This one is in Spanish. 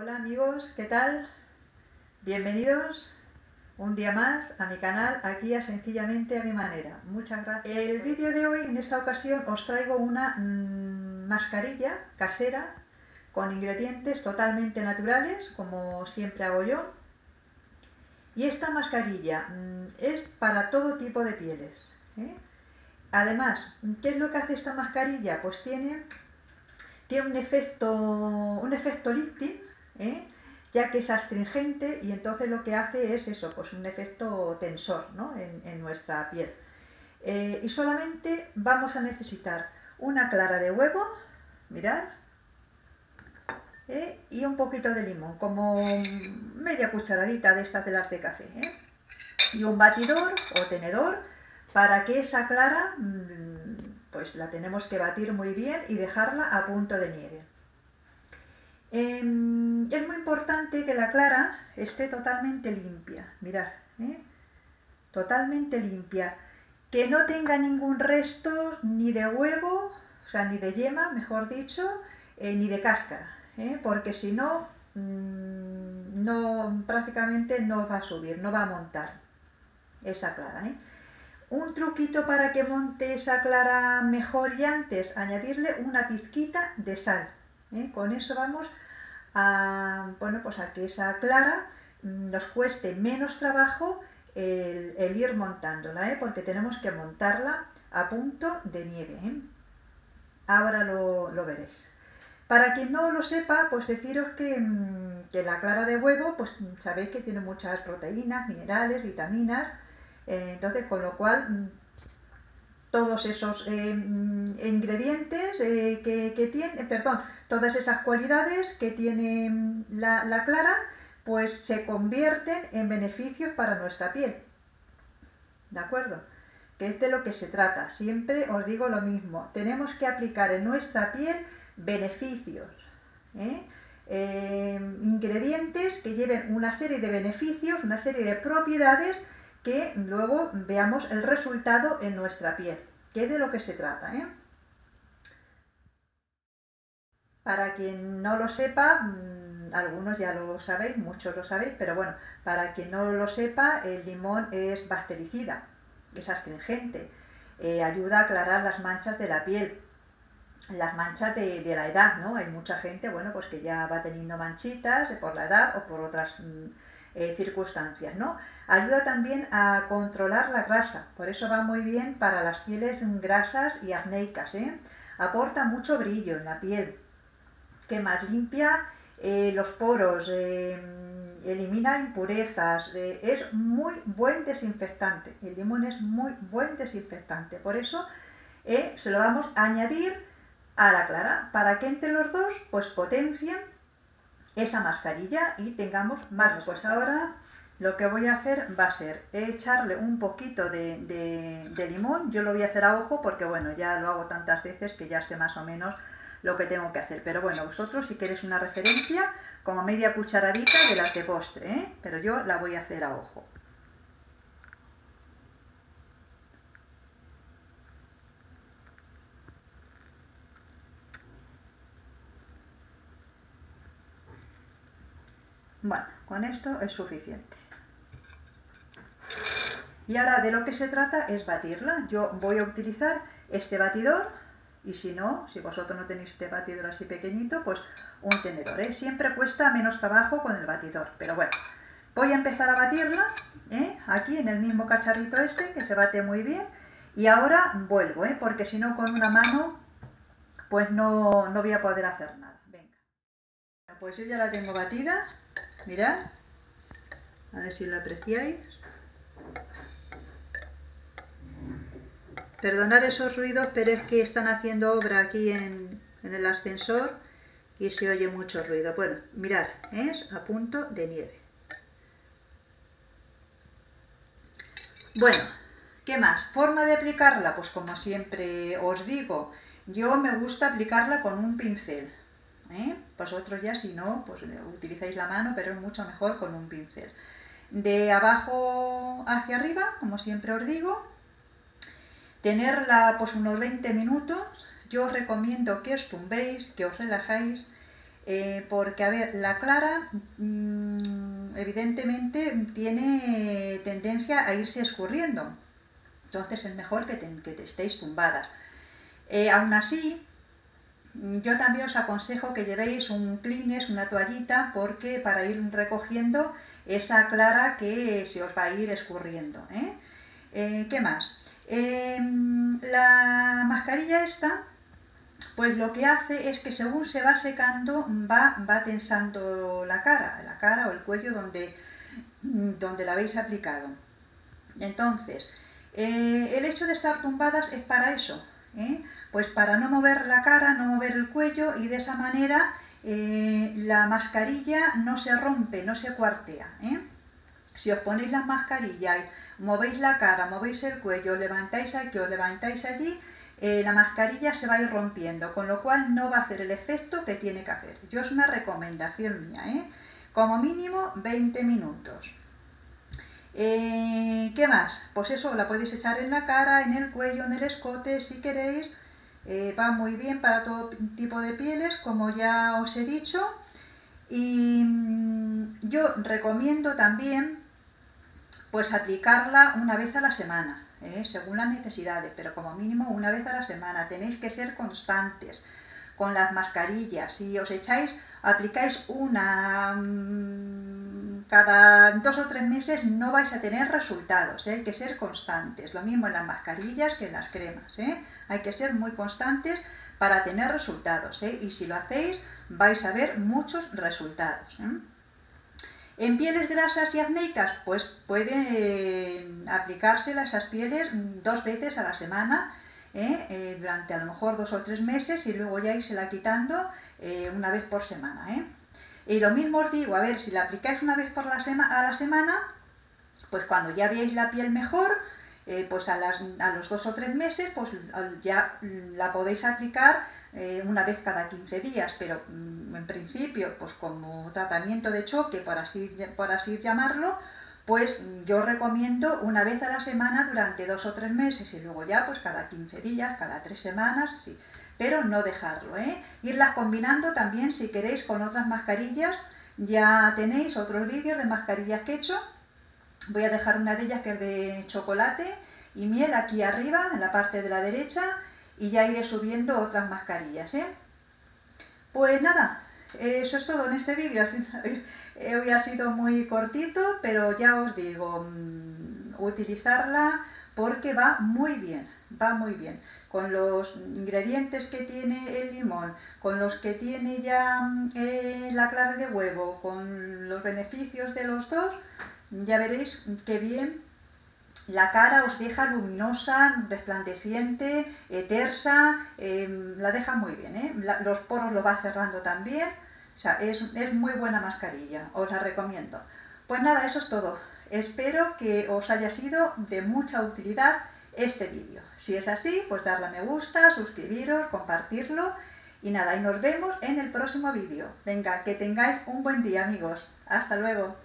Hola amigos, ¿qué tal? Bienvenidos un día más a mi canal, aquí a Sencillamente a mi manera. Muchas gracias. El vídeo de hoy, en esta ocasión, os traigo una mm, mascarilla casera con ingredientes totalmente naturales, como siempre hago yo. Y esta mascarilla mm, es para todo tipo de pieles. ¿eh? Además, ¿qué es lo que hace esta mascarilla? Pues tiene, tiene un efecto, un efecto lifting. Ya que es astringente y entonces lo que hace es eso, pues un efecto tensor en, nuestra piel. Eh, y solamente vamos a necesitar una clara de huevo, mirad, ¿eh? y un poquito de limón, como media cucharadita de estas las de café. ¿eh? Y un batidor o tenedor para que esa clara mm, pues la tenemos que batir muy bien y dejarla a punto de nieve. Em, es muy importante que la clara esté totalmente limpia, mirad, ¿eh? totalmente limpia, que no tenga ningún resto ni de huevo, o sea, ni de yema, mejor dicho, eh, ni de cáscara, ¿eh? porque si no, mm, no, prácticamente no va a subir, no va a montar esa clara. Un truquito para que monte esa clara mejor y antes, añadirle una pizquita de sal. Con eso vamos a, bueno, pues a que esa clara mm, nos cueste menos trabajo el, ir montándola, ¿eh? porque tenemos que montarla a punto de nieve. ¿eh? Ahora lo, veréis. Para quien no lo sepa, pues deciros que, mm, la clara de huevo, pues sabéis que tiene muchas proteínas, minerales, vitaminas, eh, entonces con lo cual todos esos ingredientes que, que tiene, perdón, todas esas cualidades que tiene la, clara, pues se convierten en beneficios para nuestra piel. ¿De acuerdo? Que es de lo que se trata. Siempre os digo lo mismo. Tenemos que aplicar en nuestra piel beneficios. ¿eh? Em, ingredientes que lleven una serie de beneficios, una serie de propiedades que luego veamos el resultado en nuestra piel. Que es de lo que se trata. ¿eh? Para quien no lo sepa, mm, algunos ya lo sabéis, muchos lo sabéis, pero bueno, para quien no lo sepa, el limón es bactericida, es astringente, eh, ayuda a aclarar las manchas de la piel, las manchas de, la edad, ¿no? Hay mucha gente, bueno, pues que ya va teniendo manchitas por la edad o por otras mm, eh, circunstancias, ¿no? Ayuda también a controlar la grasa, por eso va muy bien para las pieles grasas y acnéicas, ¿eh? Aporta mucho brillo en la piel, que más limpia eh, los poros, eh, elimina impurezas, eh, es muy buen desinfectante. El limón es muy buen desinfectante. Por eso se lo vamos a añadir a la clara, para que entre los dos pues potencien esa mascarilla y tengamos más. Pues ahora lo que voy a hacer va a ser echarle un poquito de, de limón. Yo lo voy a hacer a ojo porque bueno, ya lo hago tantas veces que ya sé más o menos lo que tengo que hacer. Pero bueno, vosotros si queréis una referencia, como media cucharadita de las de postre, ¿eh? pero yo la voy a hacer a ojo. Bueno, con esto es suficiente. Y ahora de lo que se trata es batirla. Yo voy a utilizar este batidor y si no, si vosotros no tenéis este batidor así pequeñito, pues un tenedor. ¿eh? Siempre cuesta menos trabajo con el batidor, pero bueno. Voy a empezar a batirla, ¿eh? aquí en el mismo cacharrito este, que se bate muy bien. Y ahora vuelvo, ¿eh? porque si no con una mano, pues no, no voy a poder hacer nada. Venga. Pues yo ya la tengo batida, mirad. A ver si la apreciáis. Perdonar esos ruidos, pero es que están haciendo obra aquí en, el ascensor y se oye mucho ruido. Bueno, mirad, es a punto de nieve. Bueno, ¿qué más? Forma de aplicarla, pues como siempre os digo, yo me gusta aplicarla con un pincel. ¿eh? Vosotros ya si no, pues utilizáis la mano, pero es mucho mejor con un pincel. De abajo hacia arriba, como siempre os digo, tenerla pues unos 20 minutos. Yo os recomiendo que os tumbéis, que os relajáis, Eh, porque, a ver, la clara mm, evidentemente tiene tendencia a irse escurriendo. Entonces es mejor que, te, estéis tumbadas. Eh, aún así, yo también os aconsejo que llevéis un clines, una toallita, porque para ir recogiendo esa clara que se os va a ir escurriendo. ¿eh? Eh, qué más? Em, la mascarilla esta, pues lo que hace es que según se va secando, va, va tensando la cara, la cara o el cuello donde, donde la habéis aplicado. Entonces, eh, el hecho de estar tumbadas es para eso, pues para no mover la cara, no mover el cuello y de esa manera eh, la mascarilla no se rompe, no se cuartea. ¿eh? Si os ponéis la mascarilla y movéis la cara, movéis el cuello, levantáis aquí o levantáis allí, eh, la mascarilla se va a ir rompiendo, con lo cual no va a hacer el efecto que tiene que hacer. Yo es una recomendación mía, como mínimo 20 minutos. ¿Qué más? Pues eso, la podéis echar en la cara, en el cuello, en el escote, si queréis, eh, va muy bien para todo tipo de pieles, como ya os he dicho. Y mm, yo recomiendo también pues aplicarla una vez a la semana, ¿eh? según las necesidades, pero como mínimo una vez a la semana. Tenéis que ser constantes con las mascarillas. Si os echáis, aplicáis una mm, cada dos o tres meses, no vais a tener resultados. ¿eh? Hay que ser constantes. Lo mismo en las mascarillas que en las cremas. ¿eh? Hay que ser muy constantes para tener resultados. Y si lo hacéis, vais a ver muchos resultados. En pieles grasas y acnéicas, pues pueden aplicársela esas pieles dos veces a la semana ¿eh? Eh, durante a lo mejor dos o tres meses y luego ya la quitando eh, una vez por semana. Y lo mismo os digo, a ver, si la aplicáis una vez por la a la semana, pues cuando ya veáis la piel mejor, pues a, a, los dos o tres meses, pues ya la podéis aplicar una vez cada 15 días, pero mm, en principio, pues como tratamiento de choque, por así, por así llamarlo, pues yo recomiendo una vez a la semana durante dos o tres meses y luego ya pues cada 15 días, cada tres semanas, sí. pero no dejarlo, ¿eh? Irlas combinando también si queréis con otras mascarillas, ya tenéis otros vídeos de mascarillas que he hecho, voy a dejar una de ellas que es de chocolate y miel aquí arriba, en la parte de la derecha, y ya iré subiendo otras mascarillas, ¿eh? Pues nada, eso es todo en este vídeo. Hoy ha sido muy cortito, pero ya os digo, mm, utilizarla porque va muy bien, va muy bien. Con los ingredientes que tiene el limón, con los que tiene ya mm, eh, la clara de huevo, con los beneficios de los dos, ya veréis qué bien la cara os deja luminosa, resplandeciente, tersa, em, la deja muy bien, ¿eh? los poros lo va cerrando también, o sea, es, es muy buena mascarilla, os la recomiendo. Pues nada, eso es todo. Espero que os haya sido de mucha utilidad este vídeo. Si es así, pues darle a me gusta, suscribiros, compartirlo y nada, y nos vemos en el próximo vídeo. Venga, que tengáis un buen día amigos. Hasta luego.